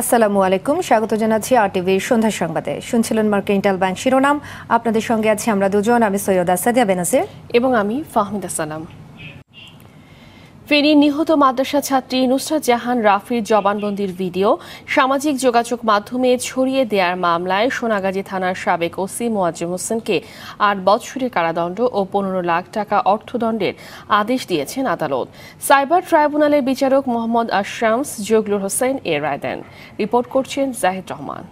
আসসালামু আলাইকুম। স্বাগত জানাচ্ছি আরটিভির সন্ধ্যা সংবাদে। শুনছিলেন মার্কেন্টাল ব্যাংক শিরোনাম। আপনাদের সঙ্গে আছি আমরা দুজন। আমি সৈয়দ আসাদিয়া বেনাসির। এবং আমি ফাহমিদা সালাম ফেনীর নিহত মাদ্রাসা ছাত্রী নুসরাত জাহান রাফির জবানবন্দির ভিডিও, সামাজিক যোগাযোগ মাধ্যমে ছড়িয়ে দেওয়ার মামলায় সোনাগাজী থানার সাবেক ওসি মোয়াজ্জেম হোসেনকে আট বছরের কারাদণ্ড ও পনেরো লাখ টাকা অর্থদণ্ডের আদেশ দিয়েছেন আদালত। সাইবার ট্রাইব্যুনালের বিচারক মোহাম্মদ আশরামস জগলুর হোসেন এ রায় দেন। রিপোর্ট করছেন জাহিদ রহমান।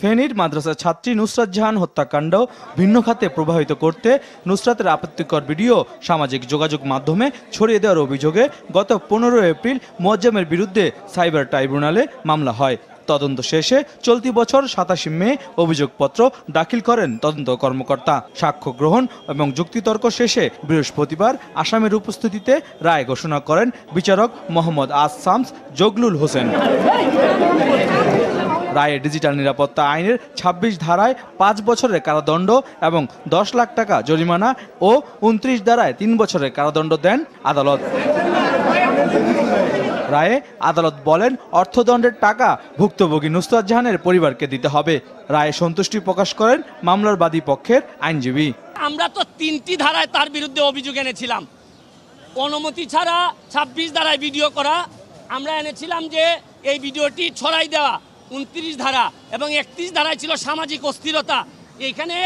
ফেনীর মাদ্রাসা ছাত্রী নুসরাত জাহান হত্যাকাণ্ড ভিন্ন খাতে প্রভাবিত করতে নুসরাতের আপত্তিকর ভিডিও সামাজিক যোগাযোগ মাধ্যমে ছড়িয়ে দেওয়ার অভিযোগে গত পনেরো এপ্রিল মোয়াজ্জেমের বিরুদ্ধে সাইবার ট্রাইব্যুনালে মামলা হয়। তদন্ত শেষে চলতি বছর সাতাশে মে অভিযোগপত্র দাখিল করেন তদন্ত কর্মকর্তা। সাক্ষ্য গ্রহণ এবং যুক্তিতর্ক শেষে বৃহস্পতিবার আসামের উপস্থিতিতে রায় ঘোষণা করেন বিচারক মোহাম্মদ আজ শামস জগলুল হোসেন। রায়ে ডিজিটাল নিরাপত্তা আইনের ২৬ ধারায় পাঁচ বছরের কারাদণ্ড এবং দশ লাখ টাকা জরিমানা ও উনত্রিশ ধারায় তিন বছরের কারাদণ্ড দেন আদালত। রায়ে আদালত বলেন, অর্থদণ্ডের টাকা ভুক্তভোগী নুসরাত জাহানের পরিবারকে দিতে হবে। রায়ে সন্তুষ্টি প্রকাশ করেন মামলার বাদী পক্ষের আইনজীবী। আমরা তো তিনটি ধারায় তার বিরুদ্ধে অভিযোগ এনেছিলাম। অনুমতি ছাড়া ছাব্বিশ ধারায় ভিডিও করা, আমরা এনেছিলাম যে এই ভিডিওটি ছড়াই দেওয়া। উনত্রিশ ধারা এবং একত্রিশ ধারায় ছিল সামাজিক অস্থিরতা। এইখানে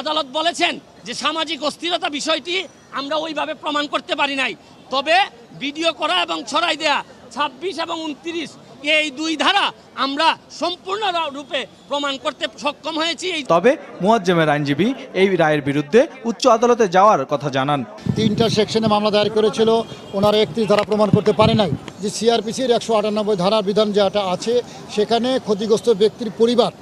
আদালত বলেছেন যে সামাজিক অস্থিরতা বিষয়টি আমরা ওইভাবে প্রমাণ করতে পারি নাই। তবে ভিডিও করা এবং ছড়াই দেয়া ছাব্বিশ এবং উনত্রিশ এই দুই ধারা আমরা সম্পূর্ণ রূপে প্রমাণ করতে সক্ষম হয়েছি। এই তবে মুয়াজ্জেমের আইনজীবী এই রায়ের বিরুদ্ধে উচ্চ আদালতে যাওয়ার কথা জানান। তিনটা সেকশনে মামলা দায়ের করেছিল ওনারা একত্রিশ ধারা প্রমাণ করতে পারে নাই। যে সিআরপিসির একশো আটানব্বই ধারার বিধান যেটা আছে সেখানে ক্ষতিগ্রস্ত ব্যক্তির পরিবার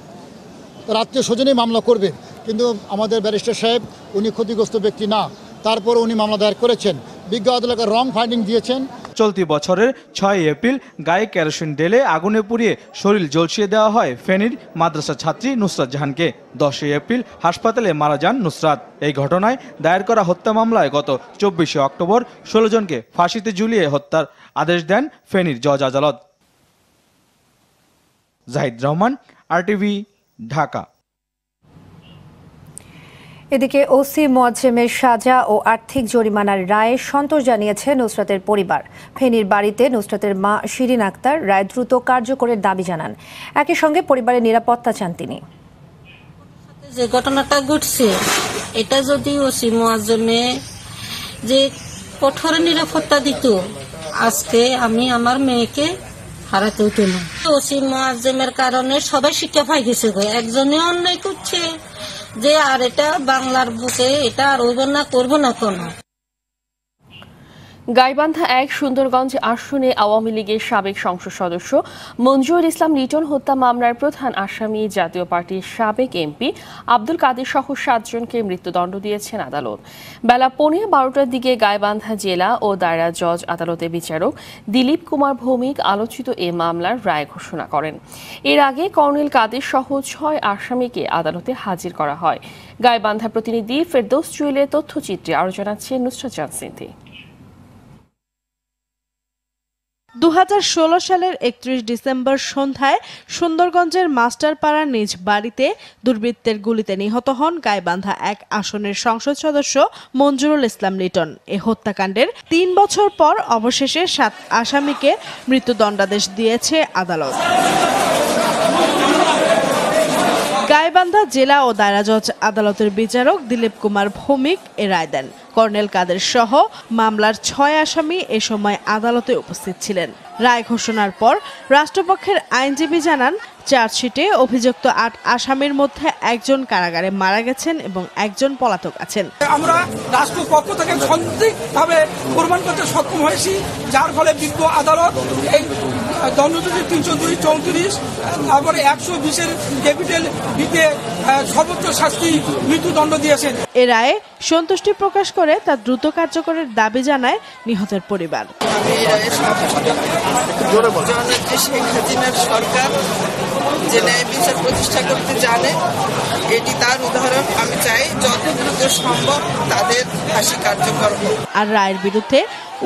তার আত্মীয় স্বজনই মামলা করবে। কিন্তু আমাদের ব্যারিস্টার সাহেব উনি ক্ষতিগ্রস্ত ব্যক্তি না। তারপর উনি মামলা দায়ের করেছেন। বিজ্ঞ আদালতের রং ফাইন্ডিং দিয়েছেন। চলতি বছরের ছয় এপ্রিল গায়ে কেরোসিন ডেলে আগুনে পুড়িয়ে শরীর জ্বলসিয়ে দেওয়া হয় ফেনীর মাদ্রাসা ছাত্রী নুসরাত জাহানকে। দশই এপ্রিল হাসপাতালে মারা যান নুসরাত। এই ঘটনায় দায়ের করা হত্যা মামলায় গত চব্বিশে অক্টোবর ষোলো জনকে ফাঁসিতে ঝুলিয়ে হত্যার আদেশ দেন ফেনীর জজ আদালত। জাহিদ রহমান আরটিভি ঢাকা। এদিকে ওসি মোয়াজ্জেমের সাজা ও আর্থিক জরিমানার রায়ে সন্তোষ জানিয়েছে নুসরাতের পরিবার। ফেনীর বাড়িতে নুসরাতের মা শিরিন আক্তার রায় দ্রুত কার্যকরের দাবি জানান। একই সঙ্গে পরিবারের নিরাপত্তা চান তিনি। যে ঘটনাটা ঘটছে, এটা যদি ওসি মোয়াজ্জমে যে কঠোর নিরাপত্তা দিত, আজকে আমি আমার মেয়েকে হারাতে হতো না ওসি মোয়াজ্জেমের কারণে সবাই শিক্ষা পাই গেছে একজনে অন্যায় করছে যে আর এটা বাংলার বুকে এটা আর হইব না করব না কোনো। গাইবান্ধা এক সুন্দরগঞ্জ আসনে আওয়ামী লীগের সাবেক সংসদ সদস্য মঞ্জুর ইসলাম লিটন হত্যা মামলার প্রধান আসামি জাতীয় পার্টির সাবেক এমপি আব্দুল কাদের সহ সাতজনকে মৃত্যুদণ্ড দিয়েছেন আদালত। বেলা পৌনে বারোটার দিকে গাইবান্ধা জেলা ও দায়রা জজ আদালতের বিচারক দিলীপ কুমার ভৌমিক আলোচিত এ মামলার রায় ঘোষণা করেন। এর আগে কর্নেল কাদের সহ ছয় আসামিকে আদালতে হাজির করা হয়। গাইবান্ধা প্রতিনিধি ফেরদৌস জুয়েলের তথ্যচিত্রে আরও জানাচ্ছেন নুসরাত জান দু হাজার ষোলো সালের একত্রিশ ডিসেম্বর সন্ধ্যায় সুন্দরগঞ্জের মাস্টারপাড়ার নিজ বাড়িতে দুর্বৃত্তের গুলিতে নিহত হন গাইবান্ধা এক আসনের সংসদ সদস্য মঞ্জুরুল ইসলাম লিটন। এ হত্যাকাণ্ডের তিন বছর পর অবশেষে সাত আসামিকে মৃত্যুদণ্ডাদেশ দিয়েছে আদালত। গাইবান্ধা জেলা ও দায়রা জজ আদালতের বিচারক দিলীপ কুমার ভৌমিক এ রায় দেন। কর্নেল কাদের সহ মামলার ছয় আসামি এ সময় আদালতে উপস্থিত ছিলেন। রায় ঘোষণার পর রাষ্ট্রপক্ষের আইনজীবী জানান চার্জশিটে অভিযুক্ত আট আসামির মধ্যে একজন কারাগারে মারা গেছেন এবং একজন পলাতক আছেন। আমরা রাষ্ট্রপক্ষ থেকে সঠিকভাবে প্রমাণ করতে সক্ষম হয়েছি যার ফলে বিজ্ঞ আদালত এই দণ্ডযোগী তিনশো দুই চৌত্রিশ তারপরে একশো বিশের ক্যাপিটাল বিতে সর্বোচ্চ শাস্তি মৃত্যুদণ্ড দিয়েছেন। এ রায়ে সন্তুষ্টি প্রকাশ করে তা দ্রুত কার্যকরের দাবি জানায় নিহতের পরিবার। সরকার যে ন্যায় বিচার প্রতিষ্ঠা করতে জানে এটি তার উদাহরণ। আমি চাই যত দ্রুত সম্ভব তাদের ফাঁসি কার্যকর আর রায়ের বিরুদ্ধে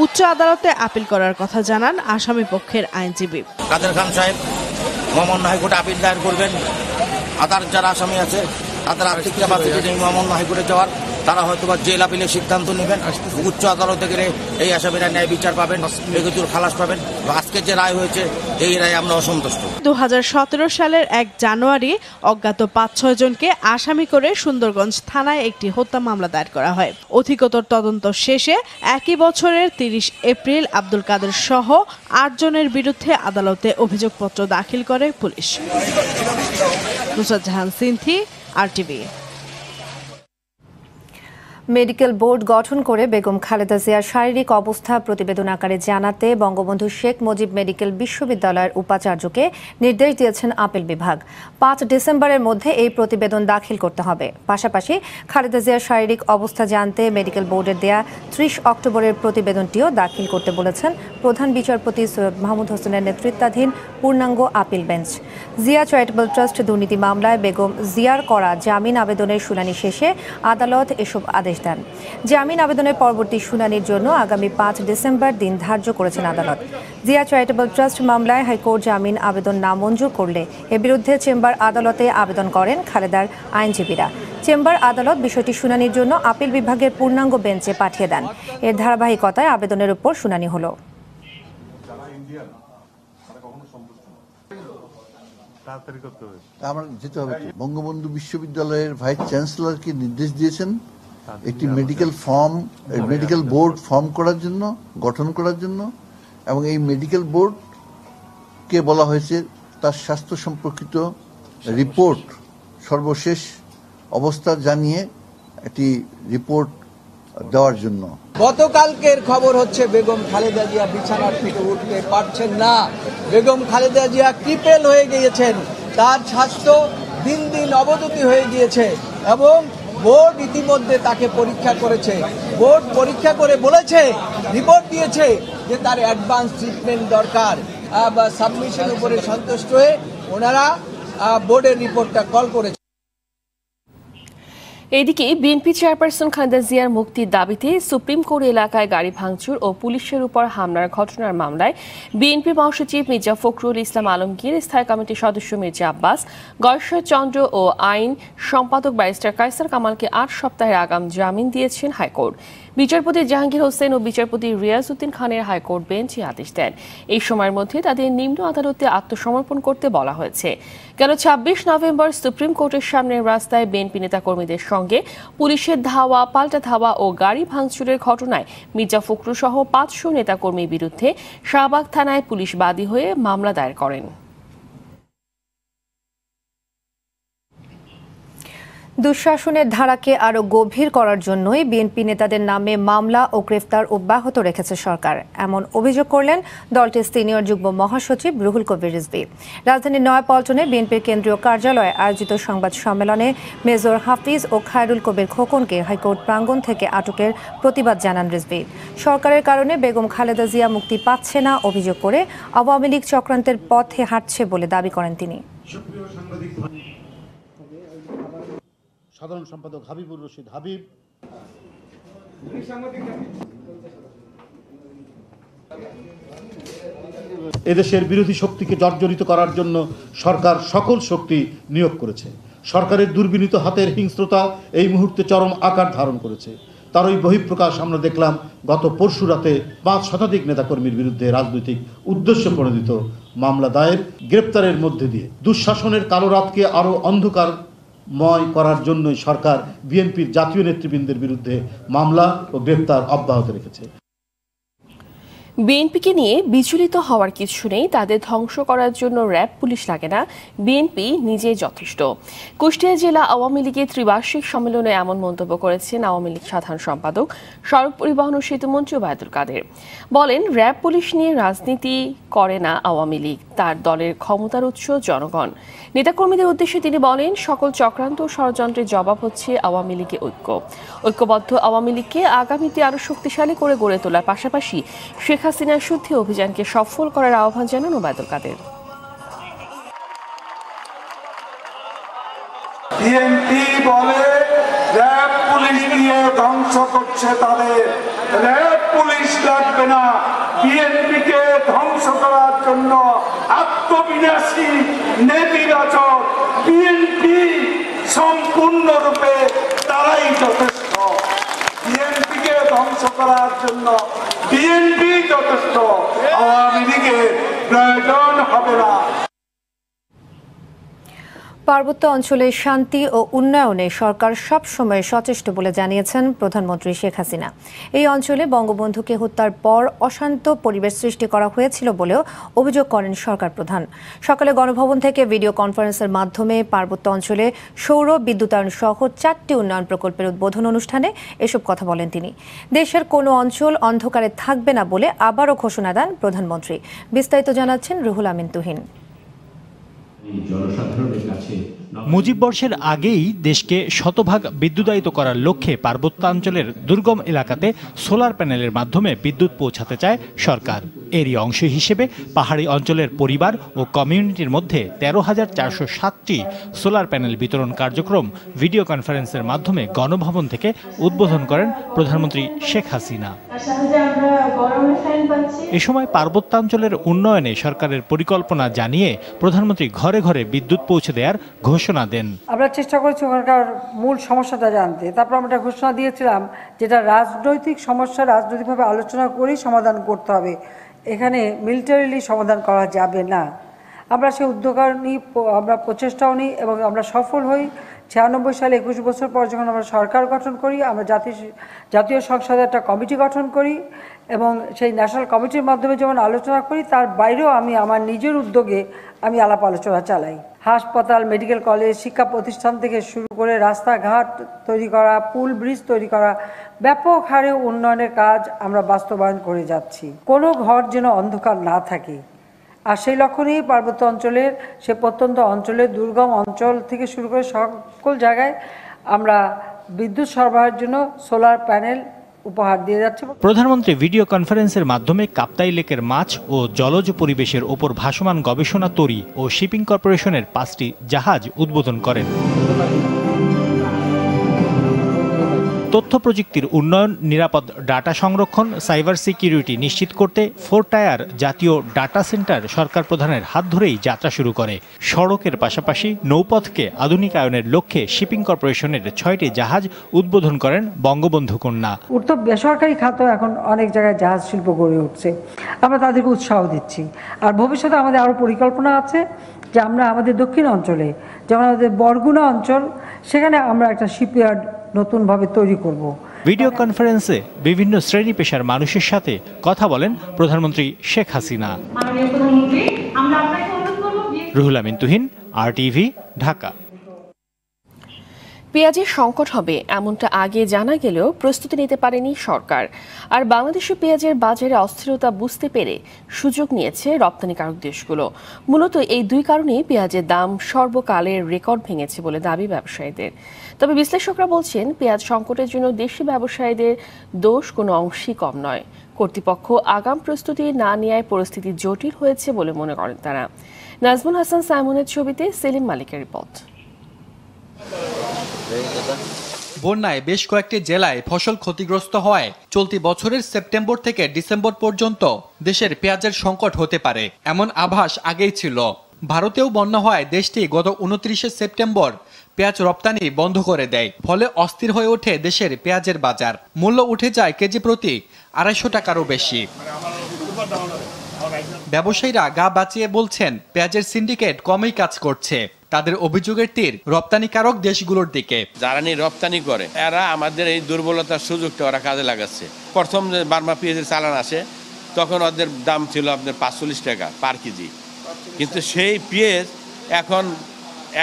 উচ্চ আদালতে আপিল করার কথা জানান আসামি পক্ষের আইনজীবী। কাদের খান সাহেব মহামান্য হাইকোর্টে আপিল দায়ের করবেন। আদার যারা আসামি আছে তাদের আর্থিক ক্যাপাসিটি মহামান্য হাইকোর্টে যাওয়ার। তারা হয়তো বা জেল আপিলের সিদ্ধান্ত নেবেন। উচ্চ আদালতে গেলে এই আসামিরা ন্যায় বিচার পাবেন বেগজুর খালাস পাবেন। আজকে যে রায় হয়েছে, এই রায় আমরা অসন্তুষ্ট। দু হাজার সতেরো সালের এক জানুয়ারি অজ্ঞাত পাঁচ ছয় জনকে আসামি করে সুন্দরগঞ্জ থানায় একটি হত্যা মামলা দায়ের করা হয়। অধিকতর তদন্ত শেষে একই বছরের তিরিশ এপ্রিল আব্দুল কাদের সহ আট জনের বিরুদ্ধে আদালতে অভিযোগপত্র দাখিল করে police. Nusrat Jahan, Sinthi RTV medical board গঠন করে বেগম খালেদা জিয়ার শারীরিক অবস্থা প্রতিবেদন আকারে জানাতে বঙ্গবন্ধু শেখ মুজিব মেডিকেল বিশ্ববিদ্যালয়ের উপাচার্যকে নির্দেশ দিয়েছেন আপিল বিভাগ। পাঁচ ডিসেম্বরের মধ্যে এই প্রতিবেদন দাখিল করতে হবে। পাশাপাশি খালেদা জিয়ার শারীরিক অবস্থা জানতে মেডিকেল বোর্ডের দেয়া ত্রিশ অক্টোবরের প্রতিবেদনটিও দাখিল করতে বলেছেন প্রধান বিচারপতি সৈয়দ মাহমুদ হোসেনের নেতৃত্বাধীন পূর্ণাঙ্গ appeal bench. Zia charitable trust দুর্নীতি মামলায় বেগম জিয়ার করা জামিন আবেদনের শুনানি শেষে আদালত এসব আদেশ দেন। জামিন আবেদনের পরবর্তী শুনানির জন্য আগামী পাঁচ ডিসেম্বর দিন ধার্য করেছেন আদালত। জিয়া চ্যারিটেবল ট্রাস্ট মামলায় হাইকোর্ট জামিন আবেদন নামঞ্জুর করলে এর বিরুদ্ধে চেম্বার আদালতে আবেদন করেন খালেদার আইনজীবীরা। চেম্বার আদালত বিষয়টি শুনানির জন্য আপিল বিভাগের পূর্ণাঙ্গ বেঞ্চে পাঠিয়ে দেন। এর ধারাবাহিকতায় আবেদনের উপর শুনানি হলো। বঙ্গবন্ধু বিশ্ববিদ্যালয়ের ভাইস চ্যান্সেলরকে নির্দেশ দিয়েছেন। একটি medical form medical board form করার জন্য গঠন করার জন্য এবং এই মেডিকেল বোর্ড কে বলা হয়েছে তার স্বাস্থ্য সম্পর্কিত রিপোর্ট সর্বশেষ অবস্থা জানিয়ে একটি রিপোর্ট দেওয়ার জন্য। গতকালকের খবর হচ্ছে বেগম খালেদা জিয়া বিছানার থেকে উঠতে পারছেন না। বেগম খালেদা জিয়া ক্রিপেল হয়ে গিয়েছেন। তার স্বাস্থ্য দিন দিন অবনতি হয়ে গিয়েছে এবং বোর্ড ইতিমধ্যে তাকে পরীক্ষা করেছে। বোর্ড পরীক্ষা করে বলেছে, রিপোর্ট দিয়েছে যে তার অ্যাডভান্স ট্রিটমেন্ট দরকার। বা সাবমিশন উপরে সন্তুষ্ট হয়ে ওনারা বোর্ডের রিপোর্টটা কল করেছে। এদিকে বিএনপি চেয়ারপারসন খালেদা জিয়ার মুক্তির দাবিতে সুপ্রিম কোর্ট এলাকায় গাড়ি ভাঙচুর ও পুলিশের উপর হামলার ঘটনার মামলায় বিএনপি মহাসচিব মির্জা ফখরুল ইসলাম আলমগীর, স্থায়ী কমিটির সদস্য মির্জা আব্বাস গয়েশ্বর চন্দ্র ও আইন সম্পাদক ব্যারিস্টার কাইসার কামালকে আট সপ্তাহের আগাম জামিন দিয়েছেন হাইকোর্ট। বিচারপতি জাহাঙ্গীর হোসেন ও বিচারপতি রিয়াজ উদ্দিন খানের হাইকোর্ট বেঞ্চ আদেশ দেন। এই সময়ের মধ্যে তাদের নিম্ন আদালতে আত্মসমর্পণ করতে বলা হয়েছে। গেল ছাব্বিশ নভেম্বর সুপ্রিম কোর্টের সামনের রাস্তায় বিএনপি নেতাকর্মীদের সঙ্গে পুলিশের ধাওয়া, পাল্টা ধাওয়া ও গাড়ি ভাঙচুরের ঘটনায় মির্জা ফখরুল সহ পাঁচশো নেতাকর্মীর বিরুদ্ধে শাহবাগ থানায় পুলিশ বাদী হয়ে মামলা দায়ের করেন। দুঃশাসনের ধারাকে আরও গভীর করার জন্যই বিএনপি নেতাদের নামে মামলা ও গ্রেফতার অব্যাহত রেখেছে সরকার। এমন অভিযোগ করলেন দলটির সিনিয়র যুগ্ম মহাসচিব রুহুল কবির রিজভী। রাজধানীর নয়াপল্টনে বিএনপির কেন্দ্রীয় কার্যালয়ে আয়োজিত সংবাদ সম্মেলনে মেজর হাফিজ ও খায়রুল কবির খোকনকে হাইকোর্ট প্রাঙ্গণ থেকে আটকের প্রতিবাদ জানান রিজভী। সরকারের কারণে বেগম খালেদা জিয়া মুক্তি পাচ্ছে না অভিযোগ করে আওয়ামী লীগ চক্রান্তের পথে হাঁটছে বলে দাবি করেন তিনি। সাধারণ সম্পাদক হাবিবুর রশিদ। হাবিব। এদেশের বিরোধী শক্তিকে জর্জরিত করার জন্য সরকার সকল শক্তি নিয়োগ করেছে। সরকারের দুর্বিনীত হাতের হিংস্রতা এই মুহূর্তে চরম আকার ধারণ করেছে। তার ওই বহিঃপ্রকাশ আমরা দেখলাম গত পরশু রাতে পাঁচ শতাধিক নেতাকর্মীর বিরুদ্ধে রাজনৈতিক উদ্দেশ্য প্রণোদিত মামলা দায়ের গ্রেপ্তারের মধ্যে দিয়ে। দুঃশাসনের কালো রাতকে আরও অন্ধকার ময় করার জন্যই সরকার বিএনপির জাতীয় নেতৃবৃন্দের বিরুদ্ধে মামলা ও গ্রেপ্তার অব্যাহত রেখেছে। বিএনপিকে নিয়ে বিচলিত হওয়ার কিছু নেই। তাদের ধ্বংস করার জন্য র্যাব, পুলিশ লাগে না। বিএনপি নিজেই যথেষ্ট। কুষ্টিয়া জেলা আওয়ামী লীগের ত্রিবার্ষিক সম্মেলনে এমন মন্তব্য করেছেন আওয়ামী লীগ সাধারণ সম্পাদক সড়ক পরিবহন ও সেতুমন্ত্রী ওবায়দুল কাদের। বলেন, র্যাব, পুলিশ নিয়ে রাজনীতি করে না আওয়ামী লীগ, তার দলের ক্ষমতার উৎস জনগণ। নেতাকর্মীদের উদ্দেশ্যে তিনি বলেন, সকল চক্রান্ত ষড়যন্ত্রের জবাব হচ্ছে আওয়ামী লীগের ঐক্য। ঐক্যবদ্ধ আওয়ামী লীগকে আগামীতে আরও শক্তিশালী করে গড়ে তোলার পাশাপাশি শেখ হাসিনার শুদ্ধি অভিযানকে সফল করার আহ্বান জানান ওবায়দুল কাদের। বলে, র্যাব পুলিশ দিয়ে ধ্বংস করছে তাদের। র্যাব পুলিশ লাগবে না। ধ্বংস করার জন্য আত্মবিনাশী, নেতিবাচক বিএনপি সম্পূর্ণরূপে তারাই যথেষ্ট। বিএনপিকে ধ্বংস করার জন্য যথেষ্ট। আওয়ামী লীগের প্রয়োজন হবে না। পার্বত্য অঞ্চলে শান্তি ও উন্নয়নে সরকার সবসময় সচেষ্ট বলে জানিয়েছেন প্রধানমন্ত্রী শেখ হাসিনা। এই অঞ্চলে বঙ্গবন্ধুকে হত্যার পর অশান্ত পরিবেশ সৃষ্টি করা হয়েছিল বলেও অভিযোগ করেন সরকার প্রধান। সকালে গণভবন থেকে ভিডিও কনফারেন্সের মাধ্যমে পার্বত্য অঞ্চলে সৌর বিদ্যুতায়ন সহ চারটি উন্নয়ন প্রকল্পের উদ্বোধন অনুষ্ঠানে এসব কথা বলেন তিনি। দেশের কোনো অঞ্চল অন্ধকারে থাকবে না বলে আবারও ঘোষণা দেন প্রধানমন্ত্রী। বিস্তারিত জানাচ্ছেন রুহুল আমিন তুহিন। মুজিব বর্ষের আগেই দেশকে শতভাগ বিদ্যুতায়িত করার লক্ষ্যে পার্বত্যাঞ্চলের দুর্গম এলাকাতে সোলার প্যানেলের মাধ্যমে বিদ্যুৎ পৌঁছাতে চায় সরকার। এরই অংশ হিসেবে পাহাড়ি অঞ্চলের পরিবার ও কমিউনিটির মধ্যে তেরো হাজার চারশো সাতটি সোলার প্যানেল বিতরণ কার্যক্রম ভিডিও কনফারেন্সের মাধ্যমে গণভবন থেকে উদ্বোধন করেন প্রধানমন্ত্রী শেখ হাসিনা। এ সময় পার্বত্যাঞ্চলের উন্নয়নে সরকারের পরিকল্পনা জানিয়ে প্রধানমন্ত্রী ঘরে ঘরে বিদ্যুৎ পৌঁছে দেওয়ার ঘোষণা দেন। আমরা চেষ্টা করেছি ওখানকার মূল সমস্যাটা জানতে। তারপর আমরা একটা ঘোষণা দিয়েছিলাম যেটা রাজনৈতিক সমস্যা, রাজনৈতিকভাবে আলোচনা করেই সমাধান করতে হবে। এখানে মিলিটারিলি সমাধান করা যাবে না। আমরা সেই উদ্যোগ নিই আমরা প্রচেষ্টাও নিই এবং আমরা সফল হই। ছিয়ানব্বই সালে একুশ বছর পর যখন আমরা সরকার গঠন করি, আমরা জাতীয় জাতীয় সংসদে একটা কমিটি গঠন করি এবং সেই ন্যাশনাল কমিটির মাধ্যমে যেমন আলোচনা করি, তার বাইরেও আমি আমার নিজের উদ্যোগে আমি আলাপ আলোচনা চালাই। হাসপাতাল, মেডিকেল কলেজ, শিক্ষা প্রতিষ্ঠান থেকে শুরু করে রাস্তাঘাট তৈরি করা, পুল ব্রিজ তৈরি করা, ব্যাপক হারে উন্নয়নের কাজ আমরা বাস্তবায়ন করে যাচ্ছি। কোনো ঘর যেন অন্ধকার না থাকে। আর সেই লক্ষ্য নিয়েই পার্বত্য অঞ্চলের, সে প্রত্যন্ত অঞ্চলের দুর্গম অঞ্চল থেকে শুরু করে সকল জায়গায় আমরা বিদ্যুৎ সরবরাহের জন্য সোলার প্যানেল উপহার দিয়ে যাচ্ছে। প্রধানমন্ত্রী ভিডিও কনফারেন্সের মাধ্যমে কাপ্তাই লেকের মাছ ও জলজ পরিবেশের ওপর ভাসমান গবেষণা তরি ও শিপিং কর্পোরেশনের পাঁচটি জাহাজ উদ্বোধন করেন। তথ্য প্রযুক্তির উন্নয়ন, নিরাপদ ডাটা সংরক্ষণ, সাইবার সিকিউরিটি নিশ্চিত করতে ফোর টায়ার জাতীয় ডাটা সেন্টার সরকার প্রধানের হাত ধরেই যাত্রা শুরু করে। সড়কের পাশাপাশি নৌপথকে আধুনিকায়নের লক্ষ্যে শিপিং কর্পোরেশনের ছয়টি জাহাজ উদ্বোধন করেন বঙ্গবন্ধু কন্যা। উঠত বেসরকারি খাত এখন অনেক জায়গায় জাহাজ শিল্প গড়ে উঠছে। আমরা তাদেরকে উৎসাহ দিচ্ছি। আর ভবিষ্যতে আমাদের আরও পরিকল্পনা আছে যে আমরা আমাদের দক্ষিণ অঞ্চলে, যেমন আমাদের বরগুনা অঞ্চল, সেখানে আমরা একটা শিপইয়ার্ড নতুনভাবে তৈরি করব। ভিডিও কনফারেন্সে বিভিন্ন শ্রেণি পেশার মানুষের সাথে কথা বলেন প্রধানমন্ত্রী শেখ হাসিনা। রুহুল আমিন তুহিন আর টিভি ঢাকা। পেঁয়াজের সংকট হবে এমনটা আগে জানা গেলেও প্রস্তুতি নিতে পারেনি সরকার। আর বাংলাদেশে পেঁয়াজের বাজারে অস্থিরতা বুঝতে পেরে সুযোগ নিয়েছে রপ্তানিকারক দেশগুলো। মূলত এই দুই কারণেই পেঁয়াজের দাম সর্বকালের রেকর্ড ভেঙেছে বলে দাবি ব্যবসায়ীদের। তবে বিশ্লেষকরা বলছেন, পেঁয়াজ সংকটের জন্য দেশি ব্যবসায়ীদের দোষ কোনো অংশই কম নয়। কর্তৃপক্ষ আগাম প্রস্তুতি না নেওয়ায় পরিস্থিতি জটিল হয়েছে বলে মনে করেন তারা। নাজমুল হাসান সাইমনের ছবিতে সেলিম মালিকের রিপোর্ট। বন্যায় বেশ কয়েকটি জেলায় ফসল ক্ষতিগ্রস্ত হওয়ায় চলতি বছরের সেপ্টেম্বর থেকে ডিসেম্বর পর্যন্ত দেশের পেঁয়াজের সংকট হতে পারে, এমন আভাস আগেই ছিল। ভারতেও বন্যা হওয়ায় দেশটি গত উনত্রিশে সেপ্টেম্বর পেঁয়াজ রপ্তানি বন্ধ করে দেয়, ফলে অস্থির হয়ে ওঠে দেশের পেঁয়াজের বাজার। মূল্য উঠে যায় কেজি প্রতি আড়াইশো টাকারও বেশি। ব্যবসায়ীরা গা বাঁচিয়ে বলছেন, পেঁয়াজের সিন্ডিকেট কমই কাজ করছে। তাদের অভিযোগের তীর রপ্তানিকারক দেশগুলোর দিকে। যারা নিয়ে রপ্তানি করে, এরা আমাদের এই দুর্বলতার সুযোগটা ওরা কাজে লাগাচ্ছে। প্রথম যে বার্মা পেঁয়াজের চালান আসে, তখন ওদের দাম ছিল আপনার পাঁচচল্লিশ টাকা পার কেজি। কিন্তু সেই পেঁয়াজ এখন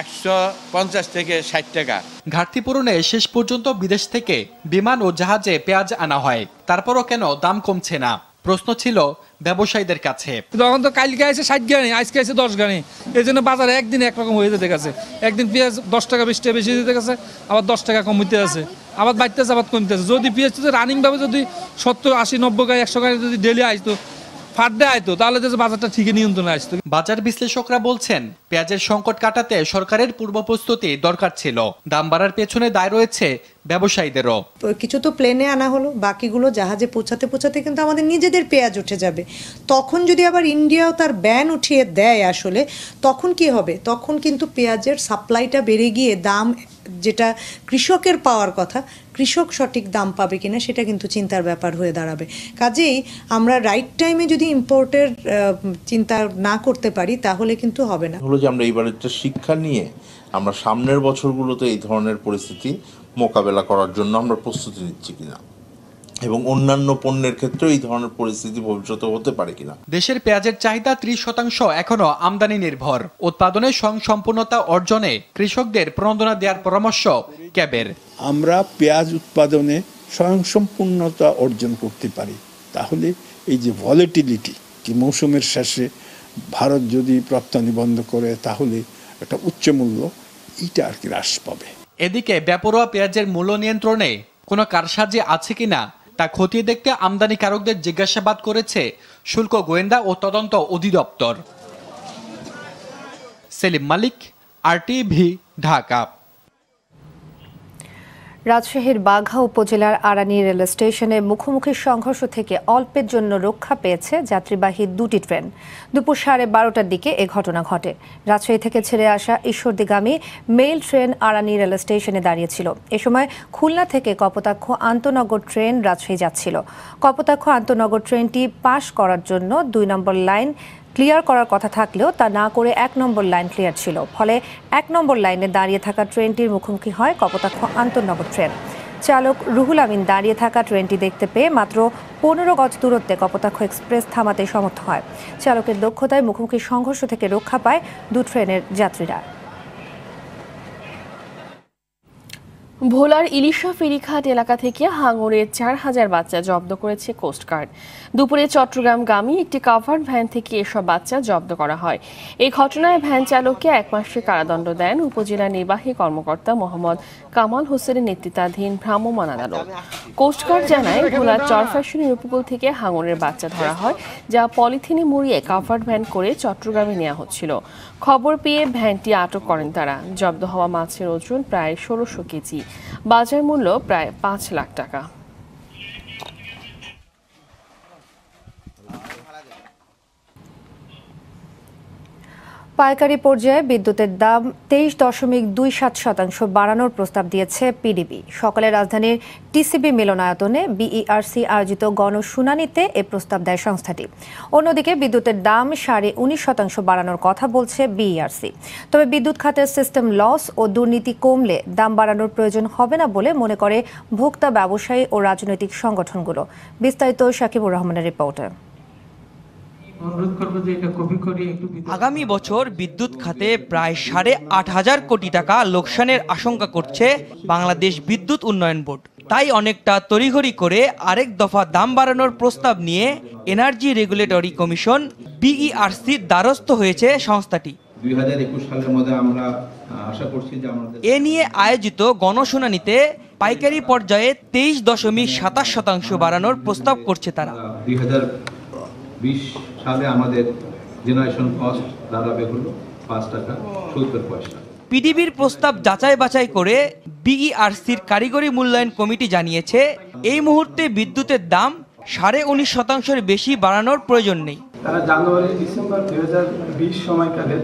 একশো পঞ্চাশ থেকে ষাট টাকা। ঘাটতি পূরণে শেষ পর্যন্ত বিদেশ থেকে বিমান ও জাহাজে পেঁয়াজ আনা হয়। তারপরও কেন দাম কমছে না? প্রশ্ন ছিল ব্যবসায়ীদের কাছে। তখন তো কালকে আছে ষাট গানি আজকে আছে দশ গানি এই জন্য বাজারে একদিন একরকম হয়ে যেতে গেছে। একদিন পেঁয়াজ দশ টাকা বিশ টাকা বেশি দিতে গেছে আবার দশ টাকা কমিতে আছে। আবার বাড়তেছে আবার কমতে আছে যদি পেঁয়াজ যদি রানিং ভাবে যদি সত্তর আশি নব্বই গাড়ি একশো গাড়ি যদি ডেলি আসতো ফাড্ডে আইতো তাহলে তো বাজারটা ঠিকই নিয়ন্ত্রণে আসতো। বাজার বিশ্লেষকরা বলছেন পেঁয়াজের সংকট কাটাতে সরকারের পূর্ব প্রস্তুতি দরকার ছিল। দাম বাড়ার পেছনে দায় রয়েছে ব্যবসায়ীদেরও। কিছু তো প্লেনে আনা হলো বাকিগুলো জাহাজে পৌঁছাতে পৌঁছাতে কিন্তু আমাদের নিজেদের পেঁয়াজ উঠে যাবে। তখন যদি আবার ইন্ডিয়াও তার ব্যান উঠিয়ে দেয় আসলে তখন কি হবে? তখন কিন্তু পেঁয়াজের সাপ্লাইটা বেড়ে গিয়ে দাম যেটা কৃষকের পাওয়ার কথা, কৃষক সঠিক দাম পাবে কিনা সেটা কিন্তু চিন্তার ব্যাপার হয়ে দাঁড়াবে। কাজেই আমরা রাইট টাইমে যদি ইম্পোর্টের চিন্তা না করতে পারি, তাহলে কিন্তু হবে না। হলো যে আমরা এইবার একটা শিক্ষা নিয়ে আমরা সামনের বছরগুলোতে এই ধরনের পরিস্থিতি মোকাবেলা করার জন্য আমরা প্রস্তুতি নিচ্ছি কিনা। এবং অন্যান্য পণ্যের ক্ষেত্রে এই ধরনের পরিস্থিতি ভবিষ্যতে হতে পারে কিনা। দেশের পেঁয়াজের চাহিদা ত্রিশ শতাংশ এখনও আমদানি নির্ভর। উৎপাদনে স্বয়ংসম্পূর্ণতা অর্জনে কৃষকদের প্রণোদনা দেওয়ার পরামর্শ ক্যাবের। আমরা পেঁয়াজ উৎপাদনে স্বয়ংসম্পূর্ণতা অর্জন করতে পারি। তাহলে এই যে ভলেটিলিটি কি মৌসুমের শেষে ভারত যদি রপ্তানি বন্ধ করে তাহলে একটা উচ্চ মূল্য এইটা আর কি হ্রাস পাবে। এদিকে বেপরোয়া পেঁয়াজের মূল্য নিয়ন্ত্রণে কোনো কারসাজি আছে কিনা তা খতিয়ে দেখতে আমদানিকারকদের জিজ্ঞাসাবাদ করেছে শুল্ক গোয়েন্দা ও তদন্ত অধিদপ্তর। সেলিম মালিক, আরটিভি, ঢাকা। রাজশাহীর বাঘা উপজেলার আরানি রেল স্টেশনে মুখোমুখি সংঘর্ষ থেকে অল্পের জন্য রক্ষা পেয়েছে যাত্রীবাহী দুটি ট্রেন। দুপুর সাড়ে বারোটার দিকে এ ঘটনা ঘটে। রাজশাহী থেকে ছেড়ে আসা ঈশ্বরদীগামী মেইল ট্রেন আরানি রেল স্টেশনে দাঁড়িয়েছিল। এ সময় খুলনা থেকে কপোতাক্ষ আন্তনগর ট্রেন রাজশাহী যাচ্ছিল। কপোতাক্ষ আন্তনগর ট্রেনটি পাশ করার জন্য দুই নম্বর লাইন ক্লিয়ার করার কথা থাকলেও তা না করে এক নম্বর লাইন ক্লিয়ার ছিল। ফলে এক নম্বর লাইনে দাঁড়িয়ে থাকা ট্রেনটির মুখোমুখি হয় কপোতাক্ষ আন্তনগর ট্রেন। চালক রুহুল আমিন দাঁড়িয়ে থাকা ট্রেনটি দেখতে পেয়ে মাত্র পনেরো গজ দূরত্বে কপোতাক্ষ এক্সপ্রেস থামাতে সমর্থ হয়। চালকের দক্ষতায় মুখোমুখি সংঘর্ষ থেকে রক্ষা পায় দু ট্রেনের যাত্রীরা। ভোলার ইলিশা ফেরিঘাট এলাকা থেকে হাঙরের চার হাজার বাচ্চা জব্দ করেছে কোস্টগার্ড। দুপুরে চট্টগ্রামগামী একটি কাভার্ড ভ্যান থেকে এসব বাচ্চা জব্দ করা হয়। এই ঘটনায় ভ্যান চালককে এক মাসের কারাদণ্ড দেন উপজেলা নির্বাহী কর্মকর্তা মোহাম্মদ কামাল হোসেনের নেতৃত্বাধীন ভ্রাম্যমাণ আদালত। কোস্টগার্ড জানায়, ভোলার চরফ্যাশনের উপকূল থেকে হাঙরের বাচ্চা ধরা হয়, যা পলিথিনে মুড়িয়ে কাভার্ড ভ্যান করে চট্টগ্রামে নেওয়া হচ্ছিল। খবর পেয়ে ভ্যানটি আটক করেন তারা। জব্দ হওয়া মাছের ওজন প্রায় ষোলোশো কেজি। বাজার মূল্য প্রায় পাঁচ লাখ টাকা। পাইকারি পর্যায়ে বিদ্যুতের দাম তেইশ দশমিক দুই সাত শতাংশ বাড়ানোর প্রস্তাব দিয়েছে পিডিবি সকালে রাজধানীর টিসিবি মিলনায়তনে বিইআরসি আয়োজিত গণশুনানিতে এ প্রস্তাব দেয় সংস্থাটি। অন্যদিকে বিদ্যুতের দাম সাড়ে উনিশ শতাংশ বাড়ানোর কথা বলছে বিইআরসি তবে বিদ্যুৎ খাতের সিস্টেম লস ও দুর্নীতি কমলে দাম বাড়ানোর প্রয়োজন হবে না বলে মনে করে ভোক্তা ব্যবসায়ী ও রাজনৈতিক সংগঠনগুলো। বিস্তারিত শাকিবুর রহমানের রিপোর্টে। আগামী বছর বিদ্যুৎ খাতে প্রায় সাড়ে আট হাজার কোটি টাকা লোকসানের আশঙ্কা করছে বাংলাদেশ বিদ্যুৎ উন্নয়ন বোর্ড। তাই অনেকটা তড়িঘড়ি করে আরেক দফা দাম বাড়ানোর প্রস্তাব নিয়ে এনার্জি রেগুলেটরি কমিশন বিইআরসির দ্বারস্থ হয়েছে সংস্থাটি। দুই হাজার একুশ সালের মধ্যে আমরা আশা করছি যে আমাদের এ নিয়ে আয়োজিত গণশুনানিতে পাইকারি পর্যায়ে তেইশ দশমিক সাতাশ শতাংশ বাড়ানোর প্রস্তাব করছে তারা। দুই হাজার বিশ সালে আমাদের জেনারেশন কস্ট দাঁড়াবে হলো পাঁচ টাকা সত্তর পয়সা। পিডিবির প্রস্তাব যাচাই বাছাই করে বিইআরসির কারিগরি মূল্যায়ন কমিটি জানিয়েছে এই মুহূর্তে বিদ্যুতের দাম সাড়ে উনিশ শতাংশের বেশি বাড়ানোর প্রয়োজন নেই। তারা জানুয়ারি ডিসেম্বর দুই হাজার বিশ সময়কালে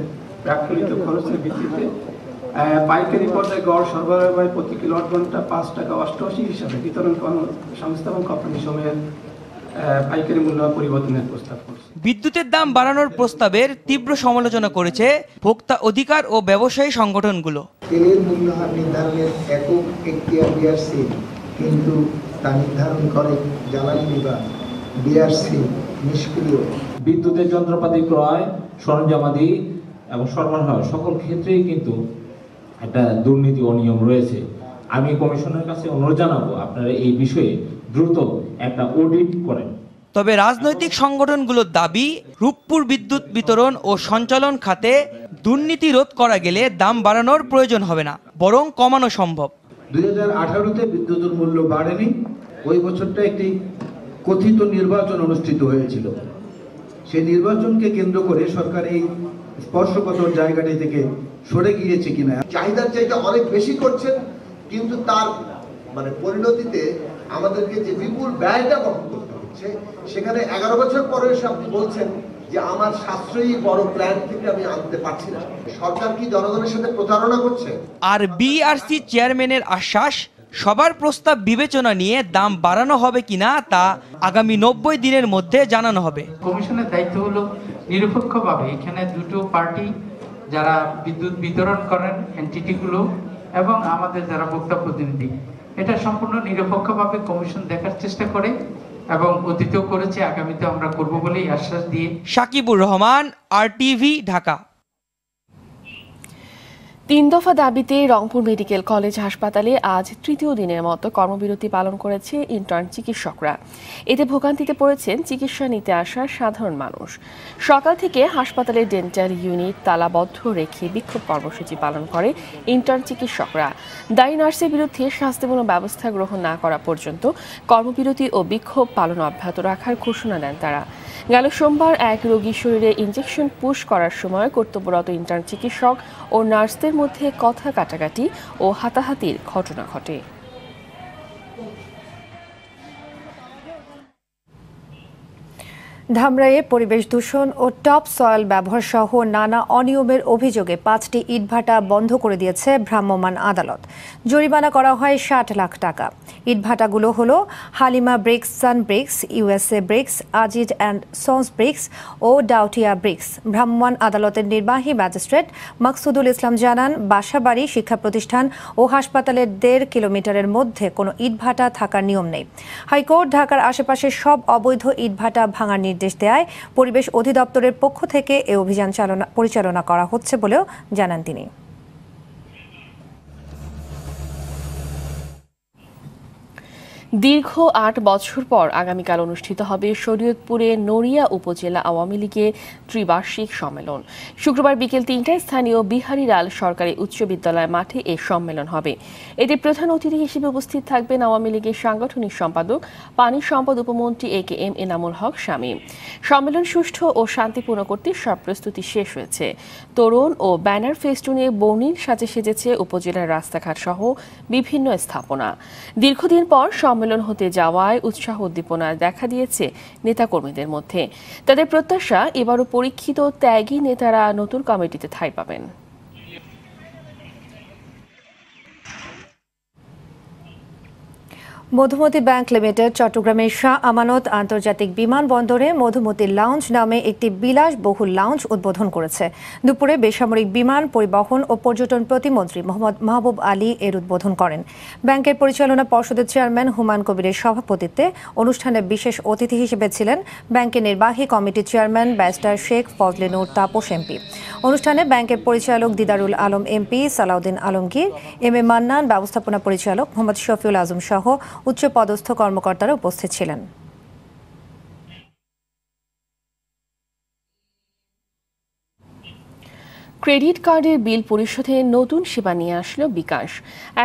প্রাকলিত খরচের ভিত্তিতে পাইকারি পর্যায়ে গড় সরবরাহ প্রতি কিলোয়াট ঘণ্টা পাঁচ টাকা অষ্টআশি হিসাবে। বিতরণ কর্ম সংস্থা এবং কোম্পানি সময়ের পাইকারি মূল্য পরিবর্তনের প্রস্তাব করছে। বিদ্যুতের দাম বাড়ানোর প্রস্তাবের তীব্র সমালোচনা করেছে ভোক্তা অধিকার ও ব্যবসায়ী সংগঠনগুলো। তেলের মূল্যহার নির্ধারণের একক এখতিয়ার বিআরসি কিন্তু তা নির্ধারণ করে জ্বালানি বিভাগ। বিআরসি নিষ্ক্রিয়। বিদ্যুতের যন্ত্রপাতি ক্রয় সরঞ্জামাদি এবং সরবরাহ সকল ক্ষেত্রেই কিন্তু একটা দুর্নীতি অনিয়ম রয়েছে। আমি কমিশনের কাছে অনুরোধ জানাব আপনারা এই বিষয়ে দ্রুত একটা অডিট করেন। তবে রাজনৈতিক সংগঠনগুলোর দাবি রূপপুর বিদ্যুৎ বিতরণ ও সঞ্চালন খাতে দুর্নীতি রোধ করা গেলে দাম বাড়ানোর প্রয়োজন হবে না বরং কমানো সম্ভব। দুই হাজার আঠারোতে বিদ্যুতের মূল্য বাড়েনি ওই বছরটা একটি কথিত নির্বাচন অনুষ্ঠিত হয়েছিল। সেই নির্বাচনকে কেন্দ্র করে সরকার এই স্পর্শকাতর জায়গাটি থেকে সরে গিয়েছে কিনা। চাহিদার চাহিদা অনেক বেশি করছেন কিন্তু তার মানে পরিণতিতে আমাদেরকে যে বিপুল ব্যয়টা বহন করতে হচ্ছে সেখানে এগারো বছর পরে এসে আপনি বলছেন যে আমার সাশ্রয়ী বড় প্ল্যান থেকে আমি আনতে পারছি না। সরকার কি জনগণের সাথে প্রতারণা করছে? আর বিআরসি চেয়ারম্যানের আশ্বাস সবার প্রস্তাব বিবেচনা নিয়ে দাম বাড়ানো হবে কিনা তা আগামী নব্বই দিনের মধ্যে জানানো হবে। কমিশনের দায়িত্ব হলো নিরপেক্ষভাবে এখানে দুটো পার্টি যারা বিদ্যুৎ বিতরণ করেন এনটিটিগুলো এবং আমাদের যারা ভোক্তা প্রতিনিধি। এটা সম্পূর্ণ নিরপেক্ষভাবে কমিশন দেখার চেষ্টা করে এবং অতীতেও করেছে আগামীতে আমরা করব বলেই আশ্বাস দিয়ে সাকিবুর রহমান আর টিভি ঢাকা। তিন দফা দাবিতে রংপুর মেডিকেল কলেজ হাসপাতালে আজ তৃতীয় দিনের মতো কর্মবিরতি পালন করেছে ইন্টার্ন চিকিৎসকরা। এতে ভোগান্তিতে পড়েছেন চিকিৎসা নিতে আসা সাধারণ মানুষ। সকাল থেকে হাসপাতালের ডেন্টাল ইউনিট তালাবদ্ধ রেখে বিক্ষোভ কর্মসূচি পালন করে ইন্টার্ন চিকিৎসকরা। দায়ী নার্সের বিরুদ্ধে শাস্তিমূলক ব্যবস্থা গ্রহণ না করা পর্যন্ত কর্মবিরতি ও বিক্ষোভ পালন অব্যাহত রাখার ঘোষণা দেন তারা। গেল সোমবার এক রোগীর শরীরে ইঞ্জেকশন পুশ করার সময় কর্তব্যরত ইন্টার্ন চিকিৎসক ও নার্সদের মধ্যে কথা কাটাকাটি ও হাতাহাতির ঘটনা ঘটে। ধামরাইয়ে পরিবেশ দূষণ ও টপ সয়েল ব্যবহার সহ নানা অনিয়মের অভিযোগে পাঁচটি ইটভাটা বন্ধ করে দিয়েছে ভ্রাম্যমাণ আদালত। জরিমানা করা হয় ষাট লাখ টাকা। ইটভাটাগুলো হলো Halima bricks, sun bricks USA bricks, Aziz and sons bricks O Dautia bricks. ভ্রাম্যমাণ আদালতের নির্বাহী ম্যাজিস্ট্রেট মাকসুদুল ইসলাম জানান, বাসাবাড়ি শিক্ষা প্রতিষ্ঠান ও হাসপাতালের দেড় কিলোমিটারের মধ্যে কোনো ইটভাটা থাকার নিয়ম নেই। হাইকোর্ট ঢাকার আশেপাশে সব অবৈধ ইটভাটা ভাঙার নির্দেশ দেয় পরিবেশ অধিদপ্তরের পক্ষ থেকে এ অভিযান চালনা পরিচালনা করা হচ্ছে বলেও জানান তিনি। দীর্ঘ আট বছর পর আগামীকাল অনুষ্ঠিত হবে শরীয়তপুরে নড়িয়া উপজেলা আওয়ামী লীগের ত্রিবার্ষিক সম্মেলন। শুক্রবার বিকেল তিনটায় স্থানীয় বিহারীলাল সরকারি উচ্চ বিদ্যালয় মাঠে এ সম্মেলন হবে। এতে প্রধান অতিথি হিসেবে উপস্থিত থাকবেন আওয়ামী লীগের সাংগঠনিক সম্পাদক, পানি সম্পদ উপমন্ত্রী A K M Enamul Haque Shamim সম্মেলন সুষ্ঠু ও শান্তিপূর্ণ করতে সব প্রস্তুতি শেষ হয়েছে। তরুণ ও ব্যানার ফেস্টুনে বর্ণিল সাজে সেজেছে উপজেলার রাস্তাঘাট সহ বিভিন্ন স্থাপনা। দীর্ঘদিন পর সম্মেলন হতে যাওয়ায় উৎসাহ উদ্দীপনা দেখা দিয়েছে নেতাকর্মীদের মধ্যে। তাদের প্রত্যাশা এবারও পরীক্ষিত ত্যাগী নেতারা নতুন কমিটিতে ঠাঁই পাবেন। মধুমতি ব্যাংক লিমিটেড, চট্টগ্রামের শাহ আমানত আন্তর্জাতিক বিমানবন্দরে মধুমতি লাউঞ্জ নামে একটি বিলাসবহুল লাউঞ্জ উদ্বোধন করেছে। দুপুরে বেসামরিক বিমান পরিবহন ও পর্যটন প্রতিমন্ত্রী মোহাম্মদ মাহবুব আলী এর উদ্বোধন করেন। ব্যাংকের পরিচালনা পর্ষদের চেয়ারম্যান হুমায়ুন কবিরের সভাপতিত্বে অনুষ্ঠানে বিশেষ অতিথি হিসেবে ছিলেন ব্যাংকের নির্বাহী কমিটির chairman barrister Sheikh Fazle Noor Taposh MP. অনুষ্ঠানে ব্যাংকের পরিচালক Didarul Alam MP Salauddin Alamgir, M A Mannan, ব্যবস্থাপনা পরিচালক মোহাম্মদ শফিউল আজম সহ উচ্চ পদস্থ কর্মকর্তারা উপস্থিত ছিলেন। ক্রেডিট কার্ডের বিল পরিশোধে নতুন সেবা নিয়ে আসলো বিকাশ।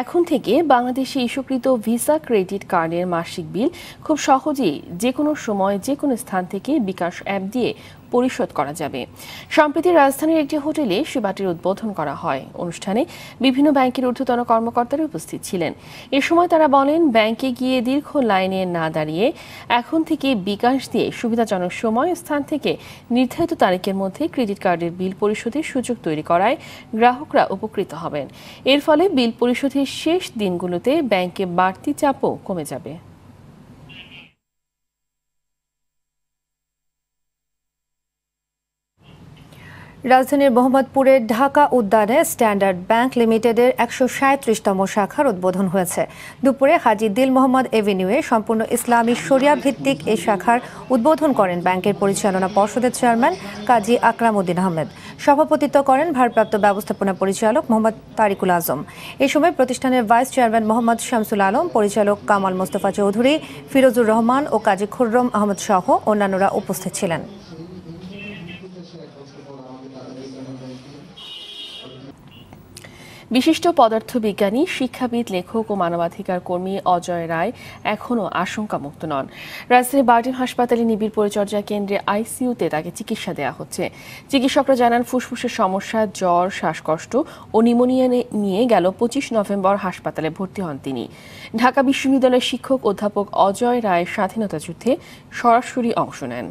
এখন থেকে বাংলাদেশে ইস্যুকৃত ভিসা ক্রেডিট কার্ডের মাসিক বিল খুব সহজেই যে কোনো সময় যে কোনো স্থান থেকে বিকাশ অ্যাপ দিয়ে পরিশোধ করা যাবে। সম্প্রতি রাজধানীর একটি হোটেলে সেবাটির উদ্বোধন করা হয়। অনুষ্ঠানে বিভিন্ন ব্যাংকের ঊর্ধ্বতন কর্মকর্তারা উপস্থিত ছিলেন। এ সময় তারা বলেন, ব্যাংকে গিয়ে দীর্ঘ লাইনে না দাঁড়িয়ে এখন থেকে বিকাশ দিয়ে সুবিধাজনক সময় স্থান থেকে নির্ধারিত তারিখের মধ্যে ক্রেডিট কার্ডের বিল পরিশোধের সুযোগ তৈরি করায় গ্রাহকরা উপকৃত হবেন। এর ফলে বিল পরিশোধের শেষ দিনগুলোতে ব্যাংকে বাড়তি চাপও কমে যাবে। রাজধানীর মোহাম্মদপুরের ঢাকা উদ্যানে স্ট্যান্ডার্ড ব্যাংক লিমিটেডের একশো সাঁত্রিশতম শাখার উদ্বোধন হয়েছে। দুপুরে হাজি দিল মোহাম্মদ এভিনিউয়ে সম্পূর্ণ ইসলামী শরিয়া ভিত্তিক এই শাখার উদ্বোধন করেন ব্যাংকের পরিচালনা পর্ষদের চেয়ারম্যান কাজী আকরাম উদ্দিন আহমেদ। সভাপতিত্ব করেন ভারপ্রাপ্ত ব্যবস্থাপনা পরিচালক মোহাম্মদ তারিকুল আজম। এ সময় প্রতিষ্ঠানের ভাইস চেয়ারম্যান মোহাম্মদ শামসুল আলম, পরিচালক কামাল মোস্তফা চৌধুরী, ফিরোজুর রহমান ও কাজী খুররম আহমদ সহ অন্যান্যরা উপস্থিত ছিলেন। বিশিষ্ট পদার্থবিজ্ঞানী, শিক্ষাবিদ, লেখক ও মানবাধিকার কর্মী অজয় রায় এখনও আশঙ্কামুক্ত নন। রাজধানী বার্ডিন হাসপাতালে নিবিড় পরিচর্যা কেন্দ্রে আইসিইউতে তাকে চিকিৎসা দেওয়া হচ্ছে। চিকিৎসকরা জানান, ফুসফুসের সমস্যা, জ্বর, শ্বাসকষ্ট ও নিউমোনিয়া নিয়ে গেল পঁচিশ নভেম্বর হাসপাতালে ভর্তি হন তিনি। ঢাকা বিশ্ববিদ্যালয়ের শিক্ষক অধ্যাপক অজয় রায় স্বাধীনতা যুদ্ধে সরাসরি অংশ নেন।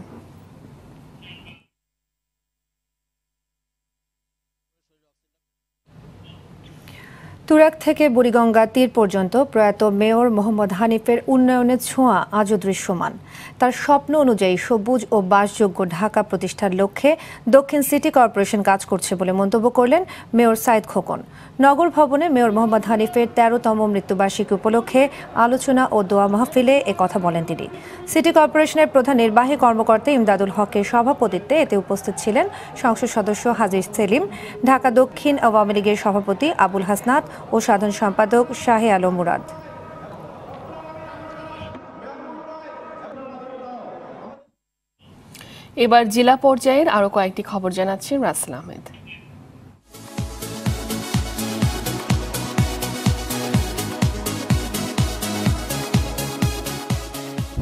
তুরাক থেকে বুড়িগঙ্গা তীর পর্যন্ত প্রয়াত মেয়র মোহাম্মদ হানিফের উন্নয়নের ছোঁয়া আজও দৃশ্যমান। তার স্বপ্ন অনুযায়ী সবুজ ও বাসযোগ্য ঢাকা প্রতিষ্ঠার লক্ষ্যে দক্ষিণ সিটি কর্পোরেশন কাজ করছে বলে মন্তব্য করলেন মেয়র সাইদ খোকন। নগর ভবনে মেয়র মোহাম্মদ হানিফের তেরোতম মৃত্যুবার্ষিকী উপলক্ষে আলোচনা ও দোয়া মাহফিলে এ কথা বলেন তিনি। সিটি কর্পোরেশনের প্রধান নির্বাহী কর্মকর্তা ইমদাদুল হকের সভাপতিত্বে এতে উপস্থিত ছিলেন সংসদ সদস্য হাজির সেলিম, ঢাকা দক্ষিণ আওয়ামী লীগের সভাপতি আবুল হাসনাত ও সাধারণ সম্পাদক শাহে আলম মুরাদ। এবার জেলা পর্যায়ের আরও কয়েকটি খবর জানাচ্ছেন রাসেল আহমেদ।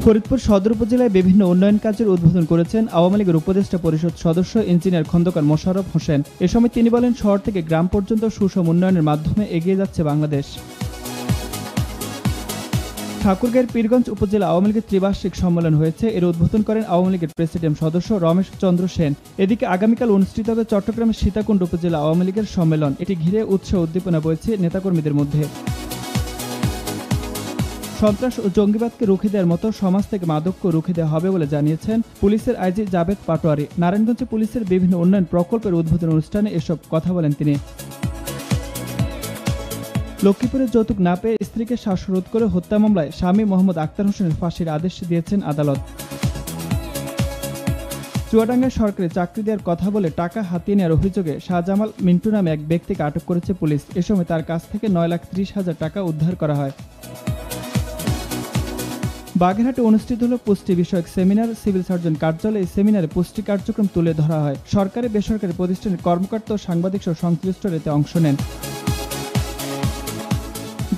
ফরিদপুর সদর উপজেলায় বিভিন্ন উন্নয়ন কাজের উদ্বোধন করেছেন আওয়ামী লীগের উপদেষ্টা পরিষদ সদস্য ইঞ্জিনিয়ার খন্দকার মোশাররফ হোসেন। এ সময় তিনি বলেন, শহর থেকে গ্রাম পর্যন্ত সুষম উন্নয়নের মাধ্যমে এগিয়ে যাচ্ছে বাংলাদেশ। ঠাকুরগাঁয়ের পীরগঞ্জ উপজেলা আওয়ামী লীগের ত্রিবার্ষিক সম্মেলন হয়েছে। এর উদ্বোধন করেন আওয়ামী লীগের প্রেসিডেন্ট সদস্য রমেশ চন্দ্র সেন। এদিকে আগামীকাল অনুষ্ঠিত হবে চট্টগ্রামের সীতাকুণ্ড উপজেলা আওয়ামী লীগের সম্মেলন। এটি ঘিরে উৎসাহ উদ্দীপনা বইছে নেতাকর্মীদের মধ্যে। সন্ত্রাস ও জঙ্গিবাদকে রুখে দেওয়ার মতো সমাজ থেকে মাদককে রুখে দেওয়া হবে বলে জানিয়েছেন পুলিশের আইজি জাবেদ পাটোয়ারি। নারায়ণগঞ্জে পুলিশের বিভিন্ন উন্নয়ন প্রকল্পের উদ্বোধন অনুষ্ঠানে এসব কথা বলেন তিনি। লক্ষ্মীপুরে যৌতুক না পেয়ে স্ত্রীকে শ্বাসরোধ করে হত্যা মামলায় স্বামী মোহাম্মদ আক্তার হোসেনের ফাঁসির আদেশ দিয়েছেন আদালত। চুয়াডাঙ্গায় সরকারি চাকরি দেওয়ার কথা বলে টাকা হাতিয়ে নেওয়ার অভিযোগে শাহজামাল মিন্টু নামে এক ব্যক্তিকে আটক করেছে পুলিশ। এ সময় তার কাছ থেকে নয় লাখ ত্রিশ হাজার টাকা উদ্ধার করা হয়। বাগেরহাটে অনুষ্ঠিত হল পুষ্টি বিষয়ক সেমিনার। সিভিল সার্জন কার্যালয়ে সেমিনারে পুষ্টি কার্যক্রম তুলে ধরা হয়। সরকারি, বেসরকারি প্রতিষ্ঠানের কর্মকর্তা ও সাংবাদিক সহ সংশ্লিষ্টরা এতে অংশ নেন।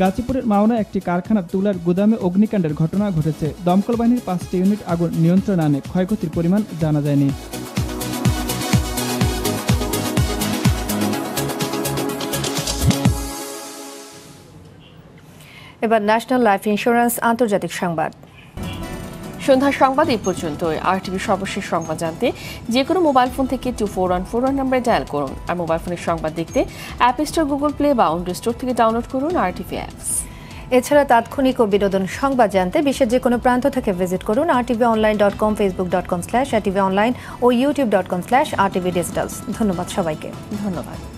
গাজীপুরের মাওনা একটি কারখানার তুলার গুদামে অগ্নিকাণ্ডের ঘটনা ঘটেছে। দমকল বাহিনীর পাঁচটি ইউনিট আগুন নিয়ন্ত্রণ আনে। ক্ষয়ক্ষতির পরিমাণ জানা যায়নি। এবার ন্যাশনাল লাইফ ইন্স্যুরেন্স আন্তর্জাতিক সংবাদ। সন্ধ্যার সংবাদ এই পর্যন্ত আর টিভি সর্বশেষ সংবাদ জানতে যে কোনো মোবাইল ফোন থেকে two four one four one নাম্বারে ডায়াল করুন। আর মোবাইল ফোনের সংবাদ দেখতে অ্যাপ স্টোর গুগল প্লে বা অন্ড স্টোর থেকে ডাউনলোড করুন আর টিভি অ্যাপস এছাড়া তাৎক্ষণিক ও বিনোদন সংবাদ জানতে বিশ্বের যে কোনো প্রান্ত থেকে ভিজিট করুন RTV online dot com Facebook dot com slash RTV online ও YouTube dot com slash RTV digitals ধন্যবাদ সবাইকে। ধন্যবাদ।